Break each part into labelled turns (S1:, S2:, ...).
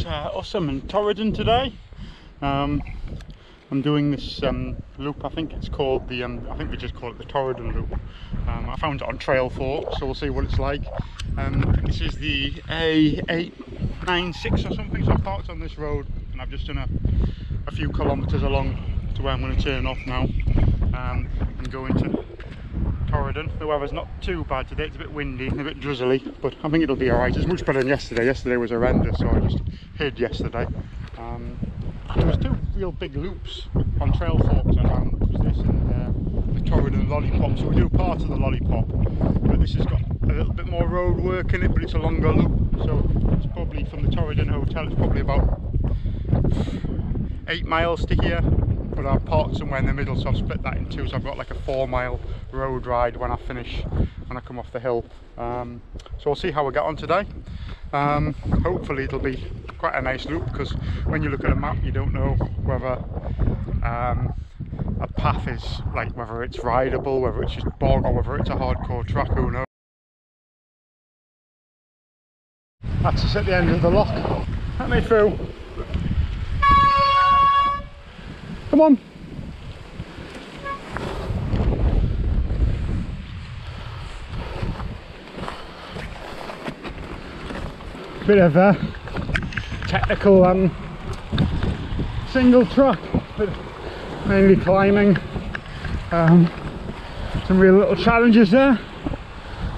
S1: it's uh, awesome in Torridon today. Um, I'm doing this um, loop, I think it's called the, um, I think we just call it the Torridon loop. Um, I found it on Trailfork, so we'll see what it's like. Um, this is the A896 or something, so I'm parked on this road and I've just done a, a few kilometres along to where I'm going to turn off now um, and go into Torridon. The weather's not too bad today, it's a bit windy a bit drizzly, but I think it'll be alright. It's much better than yesterday. Yesterday was horrendous, so I just hid yesterday. Um, there was two real big loops on Trailforks around, which was this and uh, the Torridon Lollipop. So we do part of the Lollipop, but this has got a little bit more road work in it, but it's a longer loop. So it's probably from the Torridon Hotel, it's probably about eight miles to here I've parked somewhere in the middle so I've split that in two. So I've got like a four mile road ride when I finish when I come off the hill. Um, so we'll see how we get on today. Um, hopefully it'll be quite a nice loop because when you look at a map you don't know whether um, a path is like whether it's rideable whether it's just bog or whether it's a hardcore track who knows? That's us at the end of the loch. Let me through Come on. Bit of a technical um, single track, but mainly climbing. Um, some real little challenges there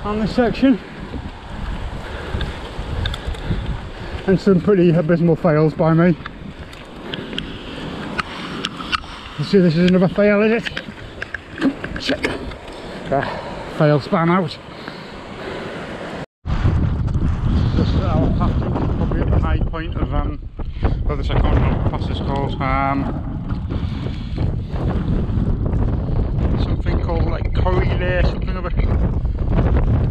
S1: on this section. And some pretty abysmal fails by me. You see this is another fail, is it? Shit. Uh, fail span out. Just our path probably at the high point of um well this I can't remember is called. Um something called like Corrie something of it.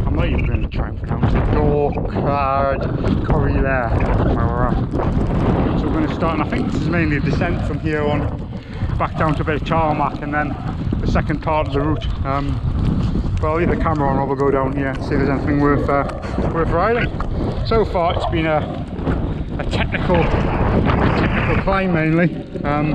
S1: I'm not even going to try and pronounce it. Dorcard Corrie So we're going to start and I think this is mainly a descent from here on back down to a bit of tarmac and then the second part of the route. Um, well, I'll leave the camera on or we'll go down here see if there's anything worth uh, worth riding. So far it's been a, a technical, technical climb mainly. Um,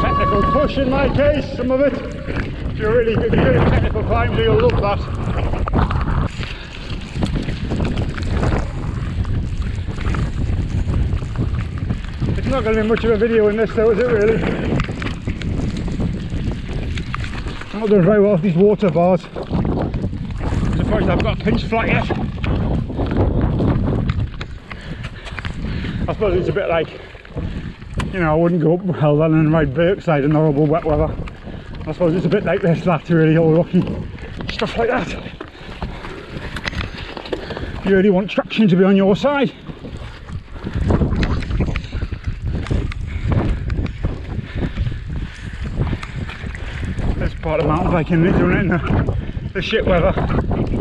S1: technical push in my case, some of it. If you're really good, good at technical climbs, you'll love that. It's not going to be much of a video in this though, is it really? I'm not doing very well with these water bars. I'm surprised I've got a pinch flat yet. I suppose it's a bit like, you know, I wouldn't go up Helvellyn and ride Birkside in horrible wet weather. I suppose it's a bit like this, that really, all rocky. Stuff like that. You really want traction to be on your side. Mountain biking, doing it in the, the shit weather.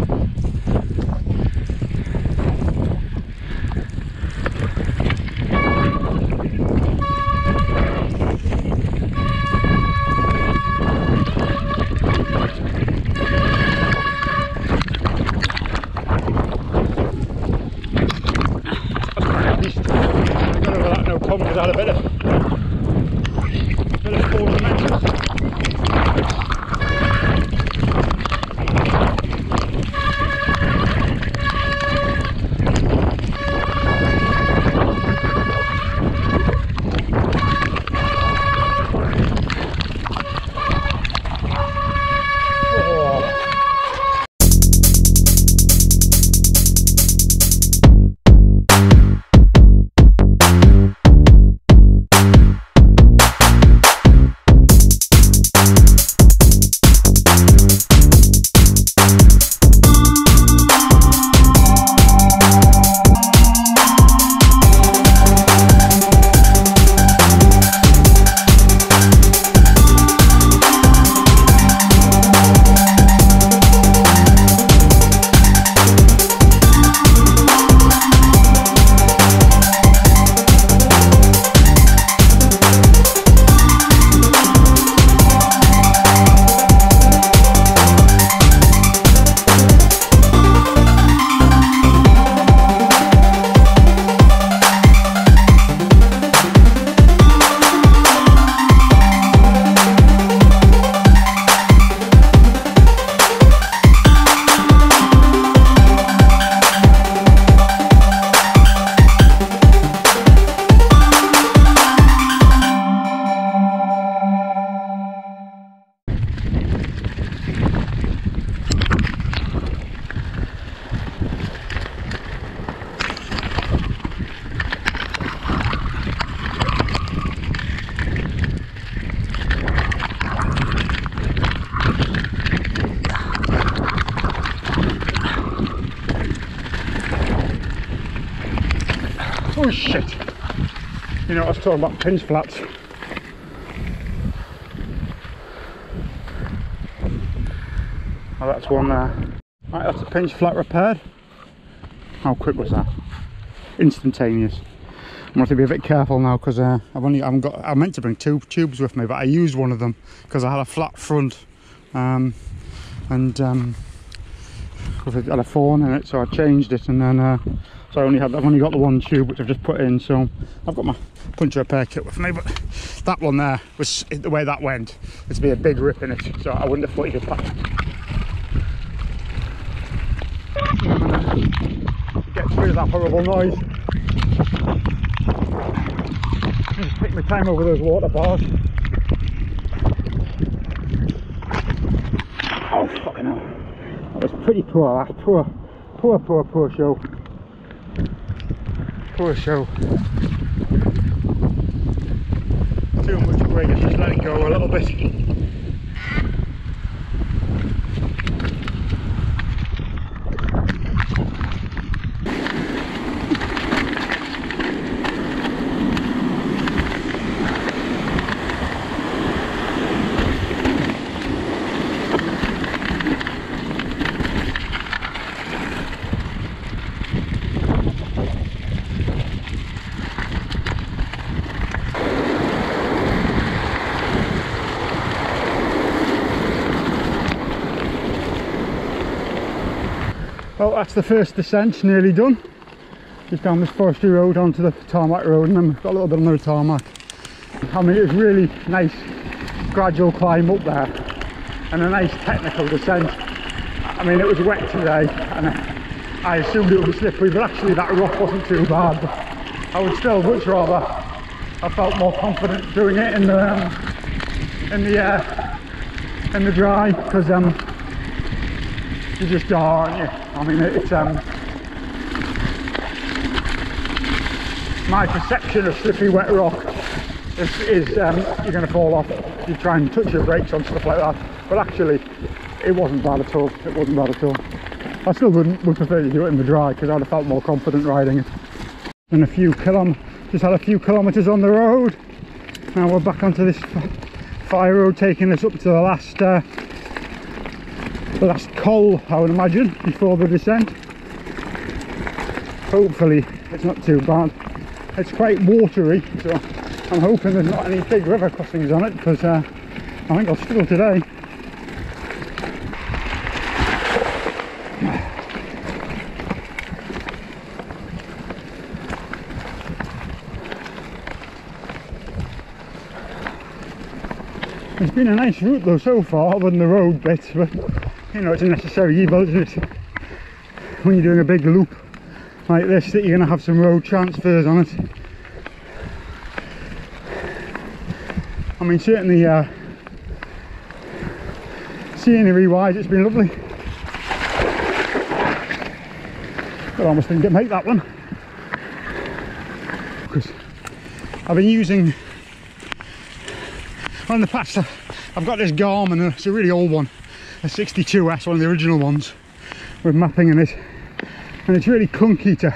S1: Talking about pinch flats. Oh, that's one there. Right, that's a pinch flat repaired. How quick was that? Instantaneous. I'm going to be a bit careful now because uh, I've only I haven't got. I meant to bring two tubes with me, but I used one of them because I had a flat front, um, and um, it had a thorn in it, so I changed it, and then uh, so I only had I've only got the one tube which I've just put in. So I've got my puncher repair kit with me, but that one there was the way that went. it's be a big rip in it, so I wouldn't have thought you could pack get of that horrible noise. Just take my time over those water bars. Oh fucking hell. That was pretty poor, that poor, poor, poor, poor show. Poor show. Too much brake, just let go a little bit. That's the first descent, nearly done. Just down this forestry road onto the tarmac road, and then we've got a little bit on the tarmac. I mean, it was really nice, gradual climb up there, and a nice technical descent. I mean, it was wet today, and I assumed it would be slippery, but actually that rock wasn't too bad. I would still much rather, I felt more confident doing it in the, um, in the, uh, in the dry, because um, you just are, aren't you? I mean, it's um, my perception of slippy wet rock is, is um, you're going to fall off. If you try and touch your brakes on stuff like that, but actually, it wasn't bad at all. It wasn't bad at all. I still would, would prefer to do it in the dry because I'd have felt more confident riding it. And a few kilom, just had a few kilometres on the road. Now we're back onto this fire road, taking us up to the last uh, last col I would imagine before the descent. Hopefully it's not too bad. It's quite watery so I'm hoping there's not any big river crossings on it because uh, I think I'll struggle today. It's been a nice route though so far, other than the road bit, but you know it's a necessary evil isn't it. When you're doing a big loop like this that you're going to have some road transfers on it. I mean certainly uh, scenery wise it's been lovely. I almost didn't get make that one. Because I've been using on the past I've got this Garmin it's a really old one a 62S, one of the original ones, with mapping in it. And it's really clunky to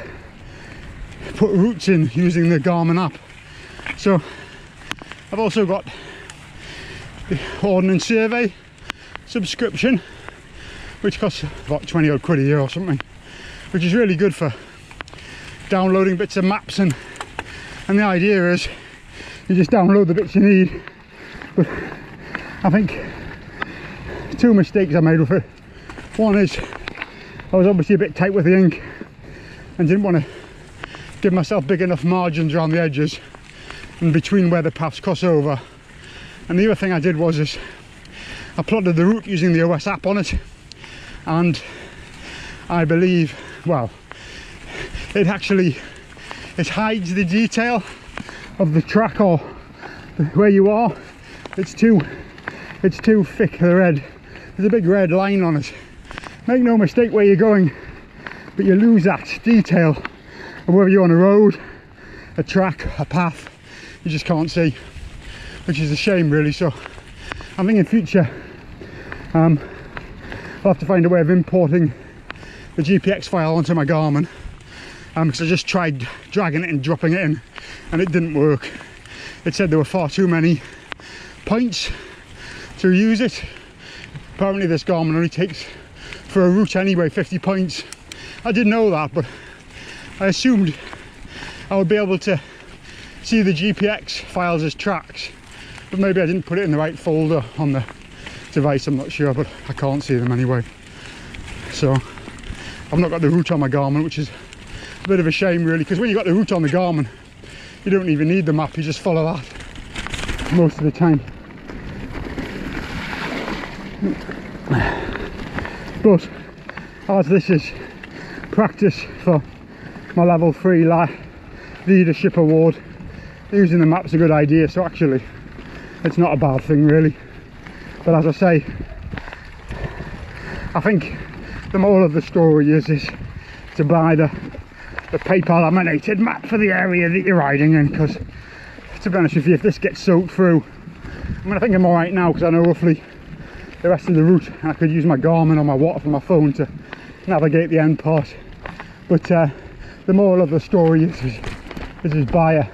S1: put routes in using the Garmin app. So I've also got the Ordnance Survey subscription, which costs about 20 odd quid a year or something, which is really good for downloading bits of maps and and the idea is you just download the bits you need but I think two mistakes I made with it. One is I was obviously a bit tight with the ink and didn't want to give myself big enough margins around the edges and between where the paths cross over. And the other thing I did was is I plotted the route using the OS app on it and I believe, well, it actually, it hides the detail of the track or where you are. It's too, it's too thick, the red there's a big red line on it make no mistake where you're going but you lose that detail of whether you're on a road a track a path you just can't see which is a shame really so I think in future um, I'll have to find a way of importing the GPX file onto my Garmin um, because I just tried dragging it and dropping it in and it didn't work. It said there were far too many points to use it. Apparently this Garmin only takes for a route anyway 50 points. I didn't know that but I assumed I would be able to see the GPX files as tracks but maybe I didn't put it in the right folder on the device I'm not sure but I can't see them anyway so I've not got the route on my Garmin which is a bit of a shame really because when you've got the route on the Garmin you don't even need the map you just follow that most of the time but as this is practice for my level 3 leadership award using the map's a good idea so actually it's not a bad thing really. But as I say I think the moral of the story is is to buy the the paper laminated map for the area that you're riding in because to be honest with you if this gets soaked through I mean I think I'm alright now because I know roughly the rest of the route I could use my Garmin or my watch from my phone to navigate the end part but uh, the moral of the story is, this is by a,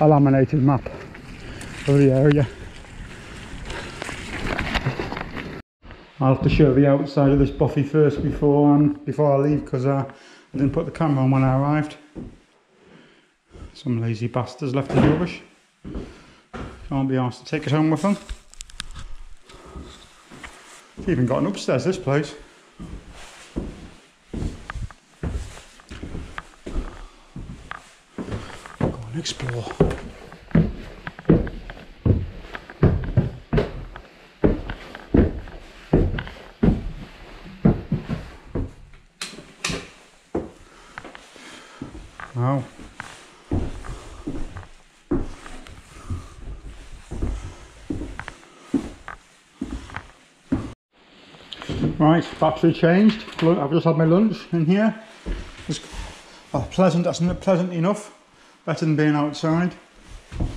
S1: a laminated map of the area I'll have to show the outside of this bothy first before um, before I leave because uh, I didn't put the camera on when I arrived. Some lazy bastards left the rubbish. Can't be asked to take it home with them. Even got an upstairs this place. Go and explore. Right, battery changed. I've just had my lunch in here. It's oh, pleasant, that's pleasant enough. Better than being outside. You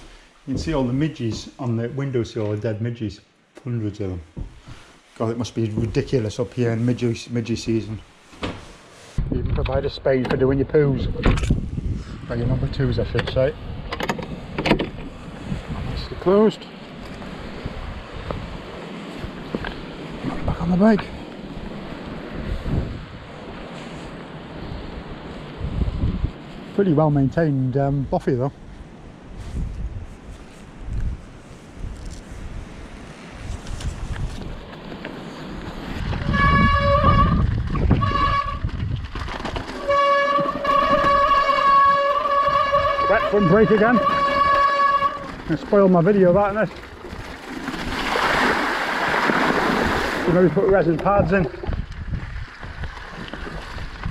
S1: can see all the midges on the windowsill, the dead midges. Hundreds of them. God, it must be ridiculous up here in midge, midge season. You can provide a spade for doing your poos. Or your number twos, I should say. Nicely closed. Back on the bike. Pretty well maintained um, Bothy though. front brake again. And spoil my video that innit? So maybe put resin pads in.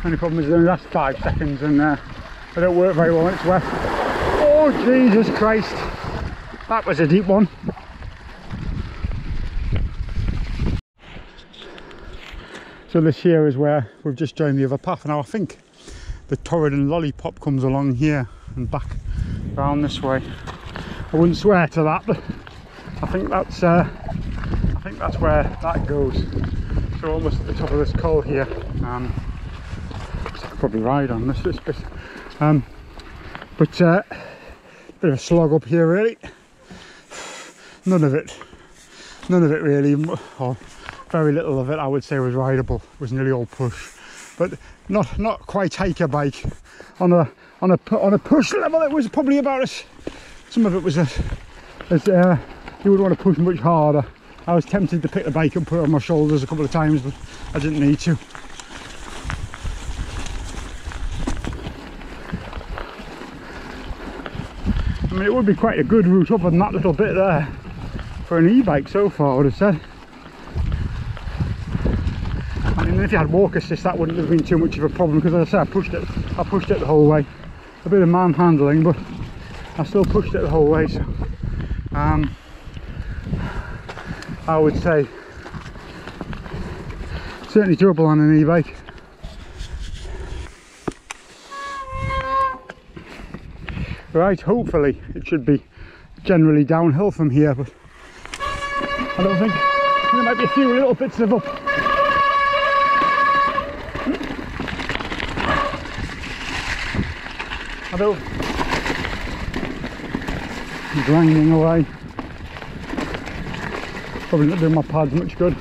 S1: Only problem is they only last five seconds and uh, they don't work very well when it's wet. Oh Jesus Christ! That was a deep one. So this here is where we've just joined the other path. Now I think the Torridon Lollipop comes along here and back round this way. I wouldn't swear to that, but I think that's uh, I think that's where that goes. So almost at the top of this col here. Um, I could probably ride on this, this bit. Um, but uh, bit of a slog up here really. None of it, none of it really, or very little of it I would say was rideable. It was nearly all push, but not not quite hike-a-bike on a on a on a push level it was probably about as some of it was as, as uh, you would want to push much harder I was tempted to pick the bike and put it on my shoulders a couple of times but I didn't need to I mean it would be quite a good route up on that little bit there for an e-bike so far I would have said. I mean if you had walk assist that wouldn't have been too much of a problem because as I said I pushed it I pushed it the whole way. A bit of manhandling but I still pushed it the whole way so um, I would say certainly doable on an e-bike right hopefully it should be generally downhill from here but I don't think there might be a few little bits of up I do. Grinding away. Probably not doing my pads much good.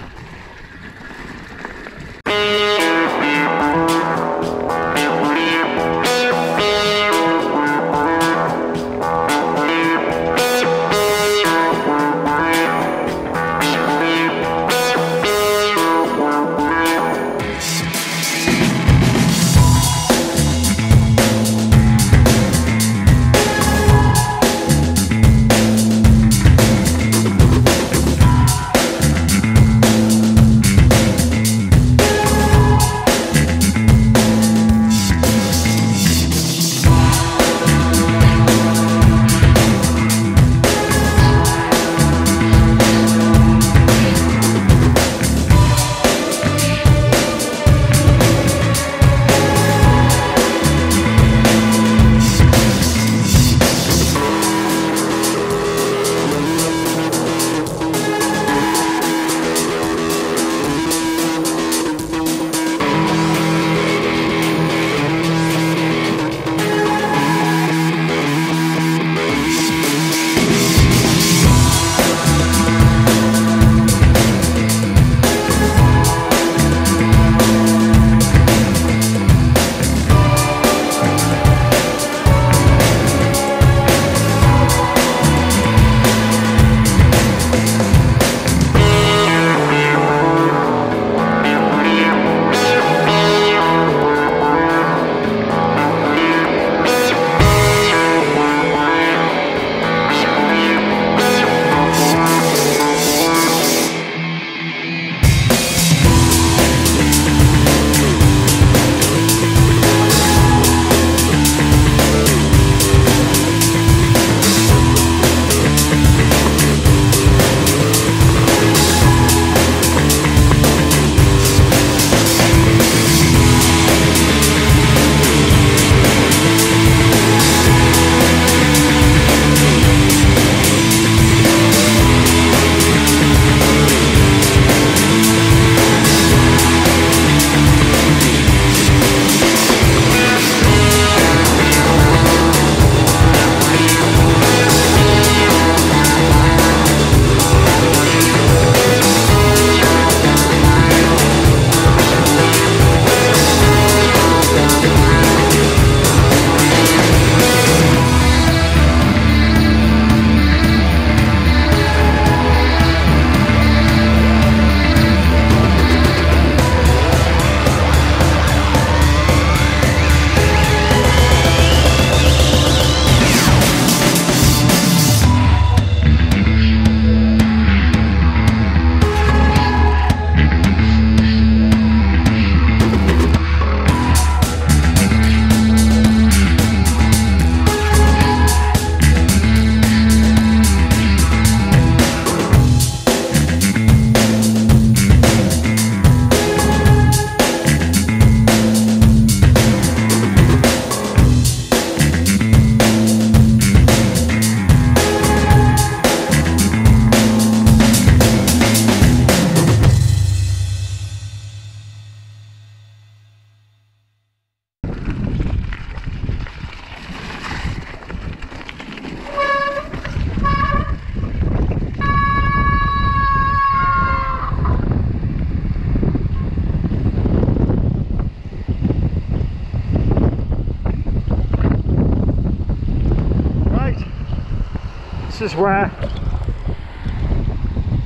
S1: This is where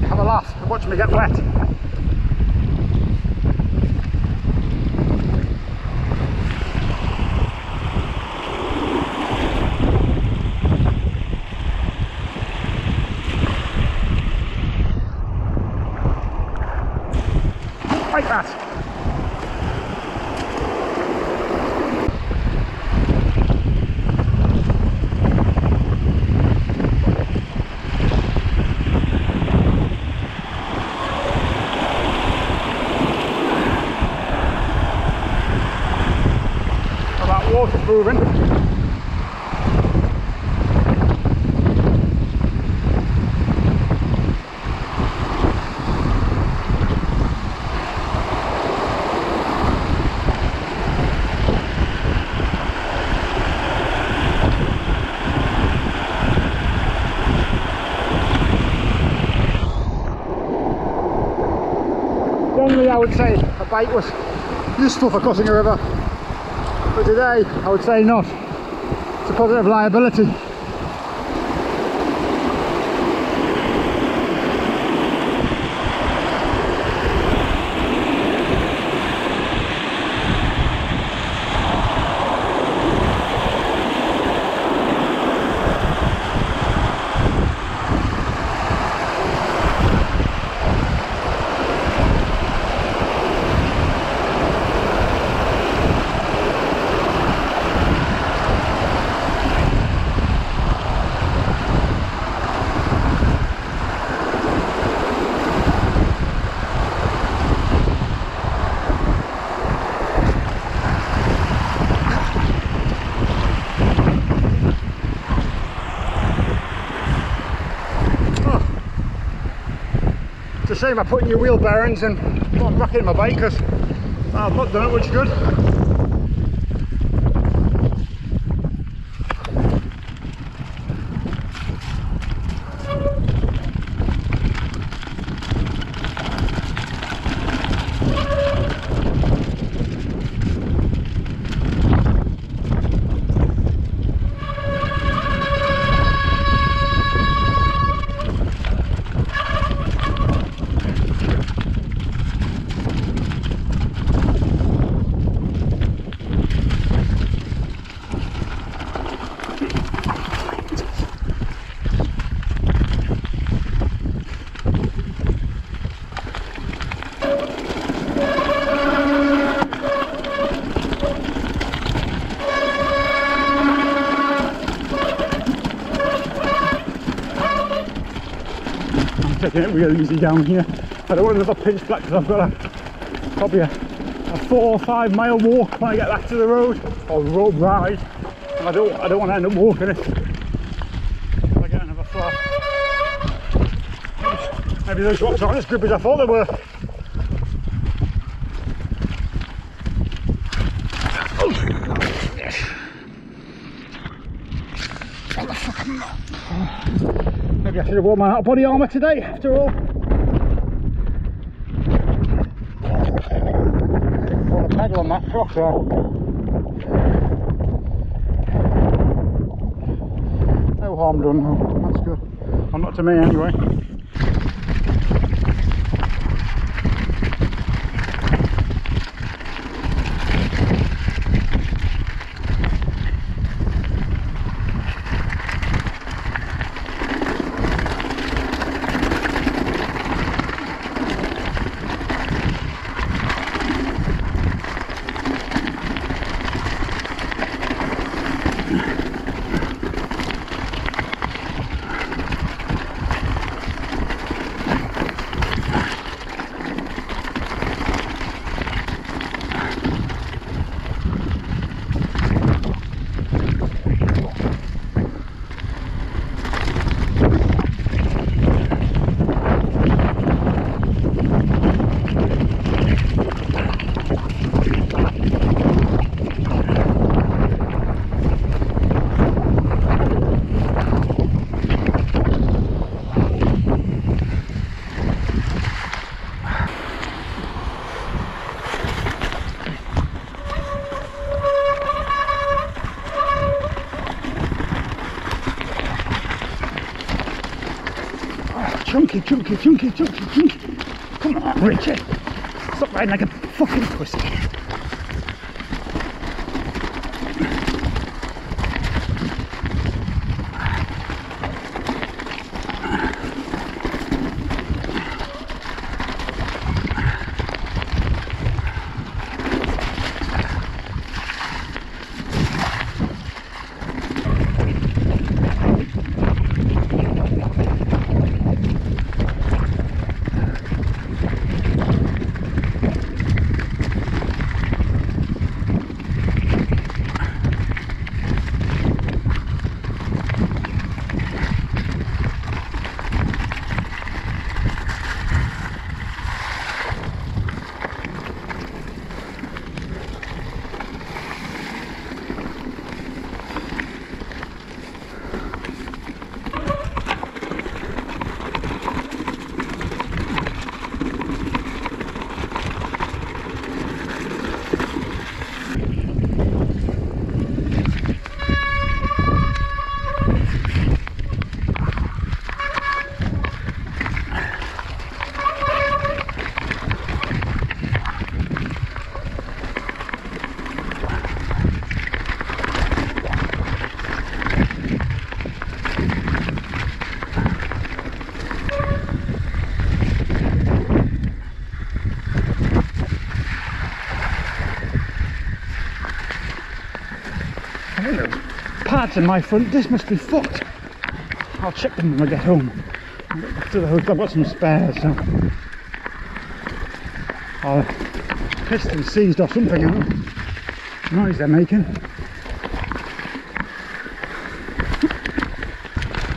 S1: have a laugh and watch me get wet. Like that. moving. I would bike was useful for crossing a river. But today, I would say not. It's a positive liability. I put in your wheel bearings and back in my bike because oh, I've not done it much good. I'm taking real easy down here. I don't want another pinch black because I've got a probably a, a four or five mile walk when I get back to the road or road ride. And I don't I don't want to end up walking it. If I get another flat. Maybe those rocks aren't as good as I thought they were. I should have worn my body armour today after all. To pedal on that truck. No harm done, that's good. Well, not to me anyway. Chunky, chunky, chunky, chunky, chunky. Come on, Richard. Stop riding like a fucking pussy. In my front This must be fucked. I'll check them when I get home. I'll. I've got some spares, so. Oh, piston seized or something, know. Noise they're making.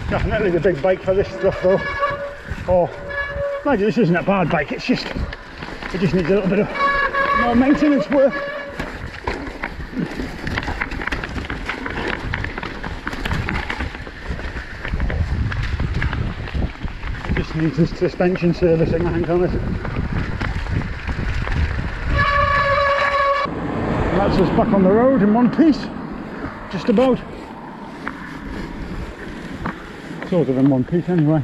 S1: Definitely the big bike for this stuff though. Oh, mind you, this isn't a bad bike, it's just, it just needs a little bit of more maintenance work. Needs this suspension servicing, I think, on it. That's us back on the road in one piece, just about. Sort of in one piece anyway.